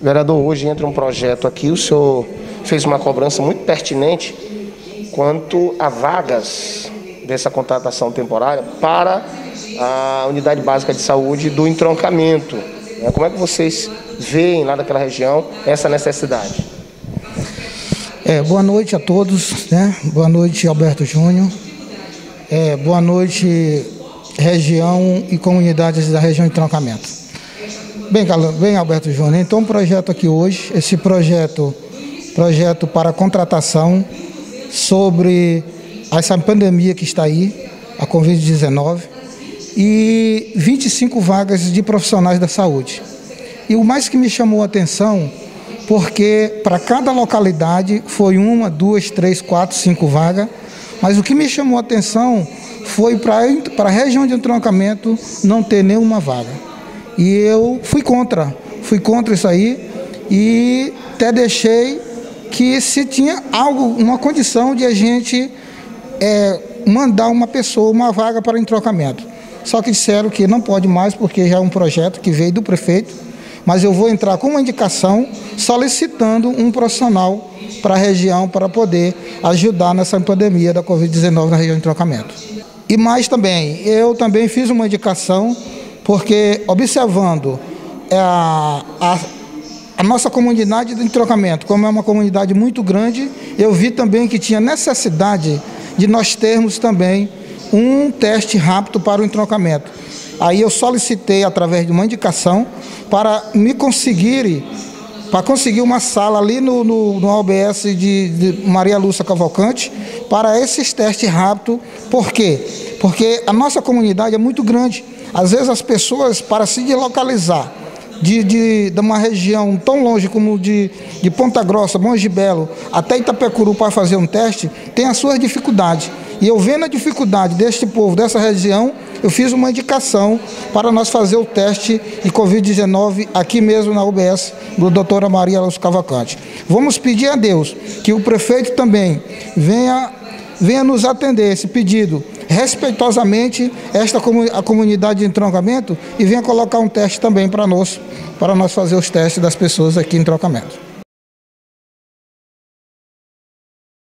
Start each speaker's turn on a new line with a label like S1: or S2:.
S1: Vereador, hoje entra um projeto aqui, o senhor fez uma cobrança muito pertinente quanto a vagas dessa contratação temporária para a unidade básica de saúde do entroncamento. Né? Como é que vocês veem lá daquela região essa necessidade?
S2: É, boa noite a todos, né? Boa noite, Alberto Júnior. É, boa noite, região e comunidades da região de entroncamento. Bem, bem, Alberto Júnior, então o projeto aqui hoje, esse projeto, projeto para contratação sobre essa pandemia que está aí, a Covid-19, e 25 vagas de profissionais da saúde. E o mais que me chamou a atenção, porque para cada localidade foi uma, duas, três, quatro, cinco vagas, mas o que me chamou a atenção foi para a região de entroncamento não ter nenhuma vaga. E eu fui contra, fui contra isso aí e até deixei que se tinha algo, uma condição de a gente é, mandar uma pessoa, uma vaga para entrocamento. Só que disseram que não pode mais porque já é um projeto que veio do prefeito, mas eu vou entrar com uma indicação solicitando um profissional para a região para poder ajudar nessa pandemia da Covid-19 na região de trocamento. E mais também, eu também fiz uma indicação porque observando é, a, a, a nossa comunidade de trocamento, como é uma comunidade muito grande, eu vi também que tinha necessidade de nós termos também um teste rápido para o entrocamento. Aí eu solicitei através de uma indicação para me conseguir para conseguir uma sala ali no, no, no OBS de, de, Maria Lúcia Cavalcante para esses testes rápidos. Por quê? Porque a nossa comunidade é muito grande. Às vezes as pessoas, para se deslocalizar de, de, de uma região tão longe como de, de Ponta Grossa, Belo, até Itapecuru para fazer um teste, tem as suas dificuldades. E eu vendo a dificuldade deste povo, dessa região, eu fiz uma indicação para nós fazer o teste de Covid-19 aqui mesmo na UBS do doutora Maria Luz Cavalcante. Vamos pedir a Deus que o prefeito também venha, venha nos atender esse pedido respeitosamente esta a comunidade de entroncamento e venha colocar um teste também para nós, para nós fazer os testes das pessoas aqui em trocamento.